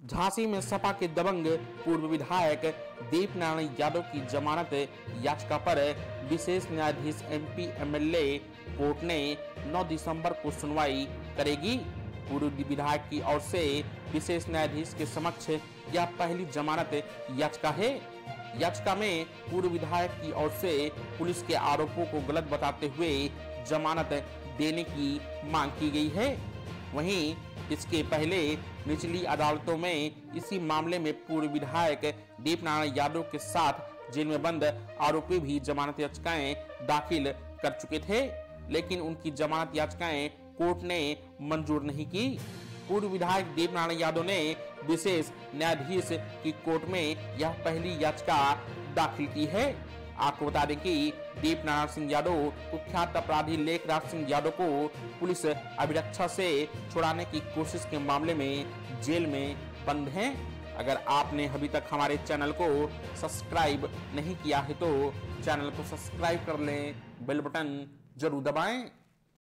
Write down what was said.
झांसी में सपा के दबंग पूर्व विधायक दीप नारायण यादव की जमानत याचिका पर विशेष न्यायाधीश एमपी एमएलए कोर्ट ने 9 दिसंबर को सुनवाई करेगी। पूर्व विधायक की ओर से विशेष न्यायाधीश के समक्ष यह पहली जमानत याचिका है। याचिका में पूर्व विधायक की ओर से पुलिस के आरोपों को गलत बताते हुए जमानत देने की मांग की गई है। वहीं इसके पहले निचली अदालतों में इसी मामले में पूर्व विधायक दीप नारायण यादव के साथ जेल में बंद आरोपी भी जमानत याचिकाएँ दाखिल कर चुके थे, लेकिन उनकी जमानत याचिकाएँ कोर्ट ने मंजूर नहीं की। पूर्व विधायक दीप नारायण यादव ने विशेष न्यायाधीश की कोर्ट में यह पहली याचिका दाखिल की है। आपको बता दें कि दीप नारायण सिंह यादव, कुख्यात अपराधी लेखराज सिंह यादव को पुलिस अभिरक्षा से छुड़ाने की कोशिश के मामले में जेल में बंद हैं। अगर आपने अभी तक हमारे चैनल को सब्सक्राइब नहीं किया है तो चैनल को सब्सक्राइब कर लें, बेल बटन ज़रूर दबाएँ।